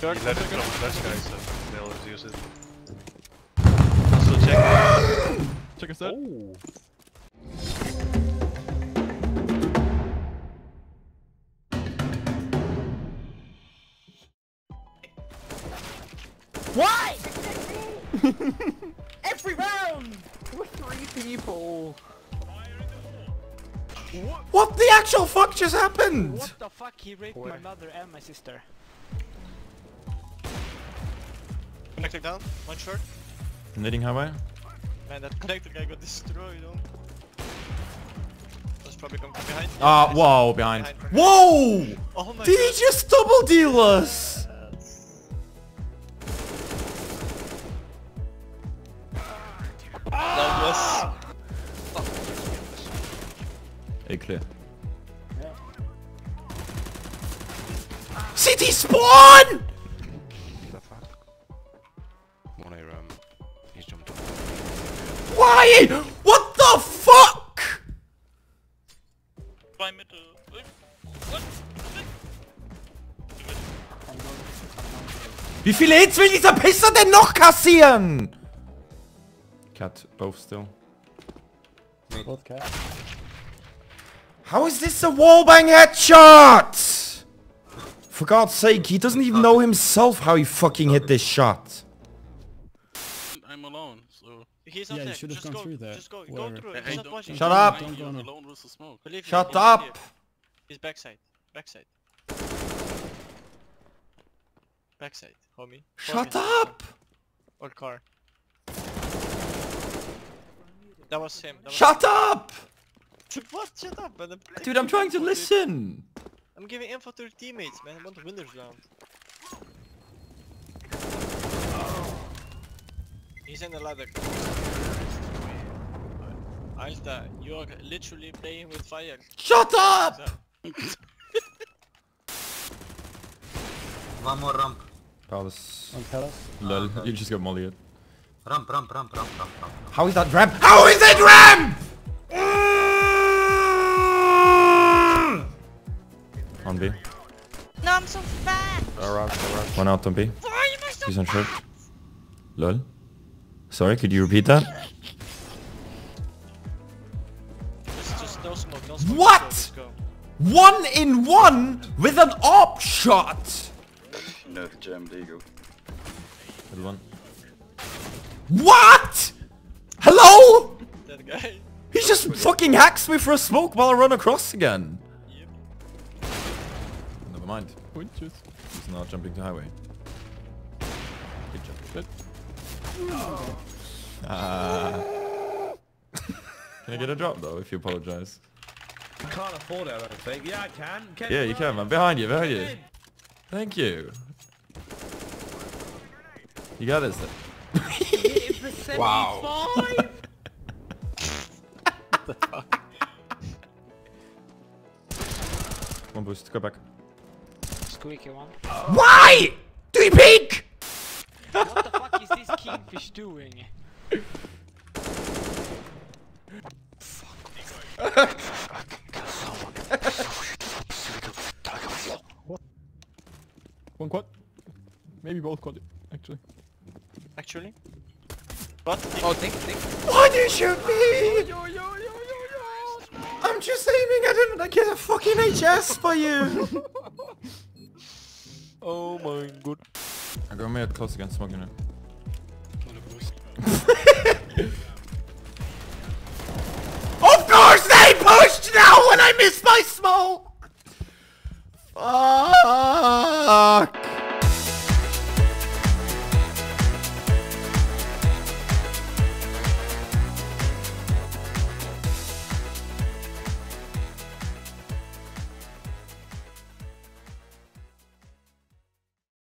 He let it from Dutch guy, so they always use it. Also check. Check us out. Oh. Why? Every round! We're three people. What the actual fuck just happened? What the fuck? He raped my mother and my sister. Connector down, one short. Knitting highway. Man, that connector guy got destroyed. Oh. Was probably coming from behind. Ah, Nice. whoa, behind. Behind. Whoa! Oh my Did god. he just double deal us? That was. A clear. CT spawn! Why? What the fuck? By middle. Wie viele Hits will dieser Pisser denn noch kassieren? Cat, both still. Both cat. How is this a wallbang headshot? For God's sake, he doesn't even know himself how he fucking hit this shot. I'm alone, so He's Yeah, up you should have Just gone go. through there. Just go. Go Whatever. through. I, He's not watching. Shut up. Don't go alone with the smoke. Believe Shut he's up! here. He's backside. Backside. Backside, homie. Shut Homie. up! Or car. That was him. That was Shut up! him. what? Shut up, man. I'm Dude, I'm trying to listen. I'm giving info to your teammates, man. I want to win this round. He's in the ladder. Alta, you are literally playing with fire. Shut up! One more ramp. Palace. On Palace. Lol, ah, you just got mollied. Ramp, ramp, ramp, ramp, ramp, ramp. How is that ramp? How is it ramp? On B. No, I'm so fat. Around, around. One out on B. Why am I so He's on short. Lol. Sorry, could you repeat that? Just, just no smoke, no smoke. What? One in one with an op shot. No, Gem Deagle. Little one. What? Hello? That guy. He just fucking hacks me for a smoke while I run across again. Yep. Never mind. Winches. He's not jumping to highway. Good job. Good. Ah. Can I get a drop though if you apologize? I can't afford it, I don't think. Yeah, I can. can Yeah, you can, man. Behind you, behind you. Thank you. You got this then. Wow. What the fuck? One boost, go back. Squeaky one. Why? Do you peek? Kingfish doing? One quad. Maybe both quad, actually. Actually. What? Oh, think, think. Why do you shoot me? I'm just aiming at him and I get a fucking HS by you. Oh my god. I got me close against smoking it. of course they pushed now when I missed my smoke! Fuck!